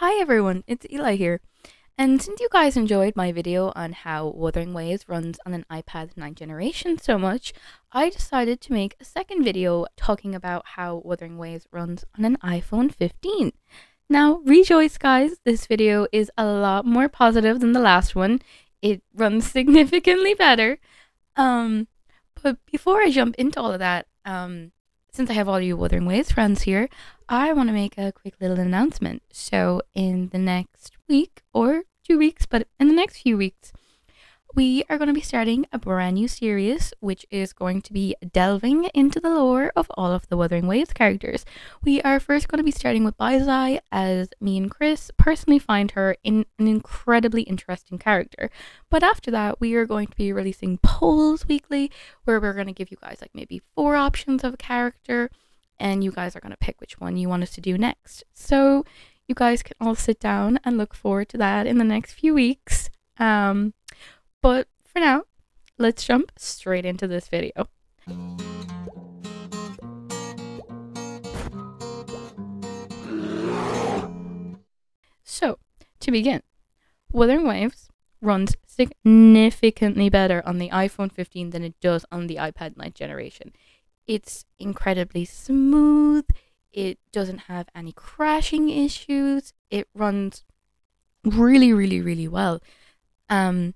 Hi everyone, it's Eli here. And since you guys enjoyed my video on how Wuthering Waves runs on an iPad 9th generation so much, I decided to make a second video talking about how Wuthering Waves runs on an iPhone 15. Now, rejoice guys, this video is a lot more positive than the last one. It runs significantly better. Um, but before I jump into all of that, um, since I have all you Wuthering Waves friends here, I want to make a quick little announcement. So, in the next week or two weeks, but in the next few weeks, we are going to be starting a brand new series, which is going to be delving into the lore of all of the Wuthering Waves characters. We are first going to be starting with Baizhi, as me and Chris personally find her in an incredibly interesting character. But after that, we are going to be releasing polls weekly, where we're going to give you guys like maybe four options of a character, and you guys are going to pick which one you want us to do next. So you guys can all sit down and look forward to that in the next few weeks. Um, but for now, let's jump straight into this video. So, to begin, Wuthering Waves runs significantly better on the iPhone 15 than it does on the iPad 9th generation. It's incredibly smooth, it doesn't have any crashing issues, it runs really, really, really well. Um,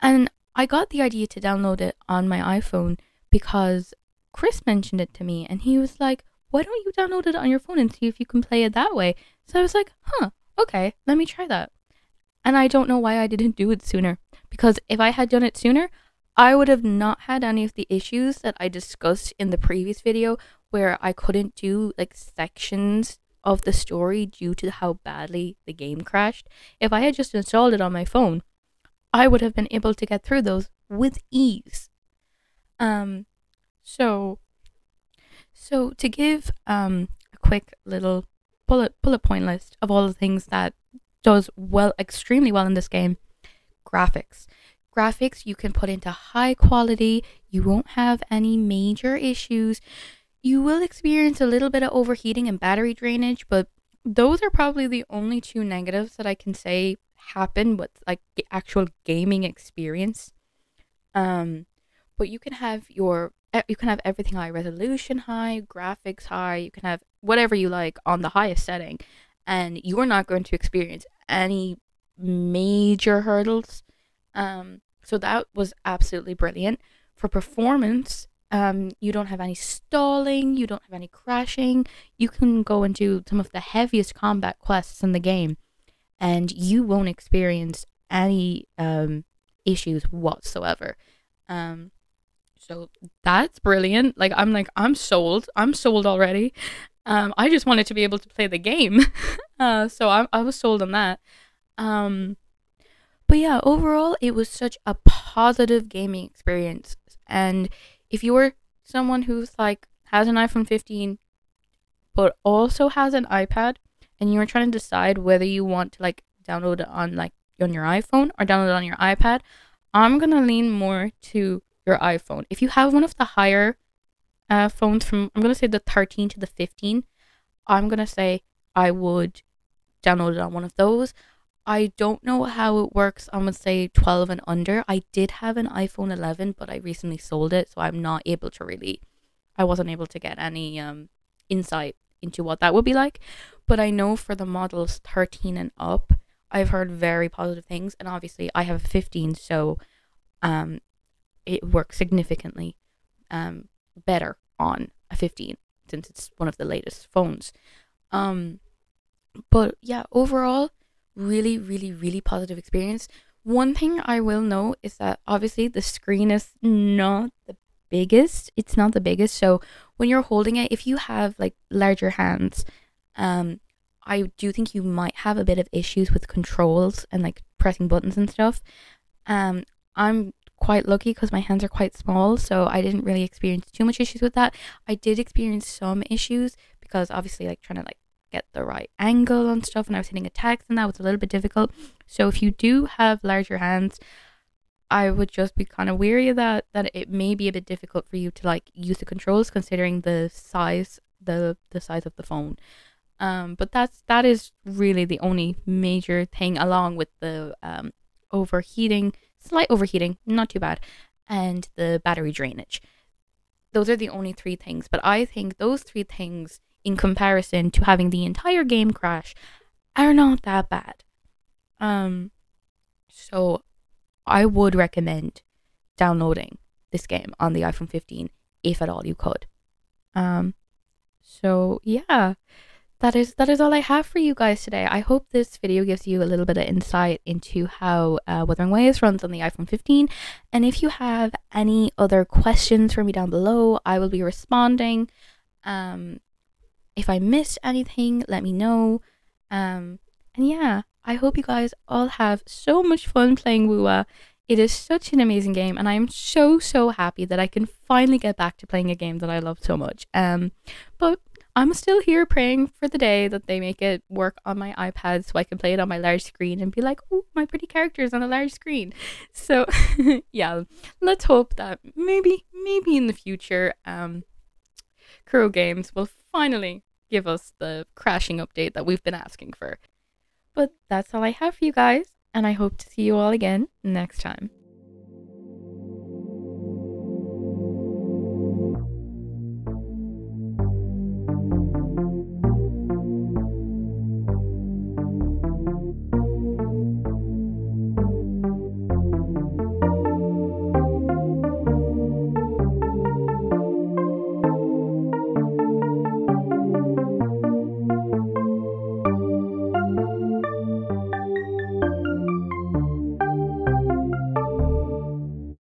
and I got the idea to download it on my iPhone because Chris mentioned it to me and he was like, why don't you download it on your phone and see if you can play it that way? So I was like, huh, okay, let me try that. And I don't know why I didn't do it sooner because if I had done it sooner, I would have not had any of the issues that I discussed in the previous video where I couldn't do like sections of the story due to how badly the game crashed. If I had just installed it on my phone, I would have been able to get through those with ease. Um, so, so to give um a quick little bullet bullet point list of all the things that does well extremely well in this game, graphics. Graphics you can put into high quality. You won't have any major issues. You will experience a little bit of overheating and battery drainage, but those are probably the only two negatives that I can say happen with like the actual gaming experience. Um, but you can have your you can have everything high resolution high, graphics high, you can have whatever you like on the highest setting, and you're not going to experience any major hurdles. Um, so that was absolutely brilliant for performance. Um, you don't have any stalling, you don't have any crashing. You can go and do some of the heaviest combat quests in the game and you won't experience any um, issues whatsoever. Um, so that's brilliant. Like I'm like I'm sold. I'm sold already. Um, I just wanted to be able to play the game, uh, so I, I was sold on that. Um, but yeah, overall, it was such a positive gaming experience. And if you were someone who's like has an iPhone 15, but also has an iPad, and you're trying to decide whether you want to like download it on like on your iPhone or download it on your iPad, I'm gonna lean more to your iPhone. If you have one of the higher uh, phones from I'm gonna say the 13 to the 15, I'm gonna say I would download it on one of those. I don't know how it works I'm gonna say 12 and under. I did have an iPhone 11, but I recently sold it, so I'm not able to really. I wasn't able to get any um insight into what that would be like. But I know for the models 13 and up, I've heard very positive things. And obviously, I have a 15, so um, it works significantly um, better on a 15 since it's one of the latest phones. Um, but yeah, overall, really, really, really positive experience. One thing I will know is that obviously the screen is not the biggest. It's not the biggest. So when you're holding it, if you have like larger hands, um, I do think you might have a bit of issues with controls and like pressing buttons and stuff. Um, I'm quite lucky because my hands are quite small, so I didn't really experience too much issues with that. I did experience some issues because obviously, like trying to like get the right angle and stuff, and I was hitting attacks, and that was a little bit difficult. So if you do have larger hands, I would just be kind of weary of that. That it may be a bit difficult for you to like use the controls, considering the size the the size of the phone. Um, but that's that is really the only major thing, along with the um, overheating, slight overheating, not too bad, and the battery drainage. Those are the only three things. But I think those three things, in comparison to having the entire game crash, are not that bad. Um, so I would recommend downloading this game on the iPhone 15 if at all you could. Um, so yeah, that is that is all I have for you guys today. I hope this video gives you a little bit of insight into how uh, Wuthering Waves runs on the iPhone 15. And if you have any other questions for me down below, I will be responding. Um, if I missed anything, let me know. Um, and yeah, I hope you guys all have so much fun playing Wuwa. It is such an amazing game, and I am so so happy that I can finally get back to playing a game that I love so much. Um, but I'm still here praying for the day that they make it work on my iPad so I can play it on my large screen and be like, oh, my pretty characters on a large screen. So yeah, let's hope that maybe, maybe in the future, um, Kuro Games will finally give us the crashing update that we've been asking for. But that's all I have for you guys, and I hope to see you all again next time.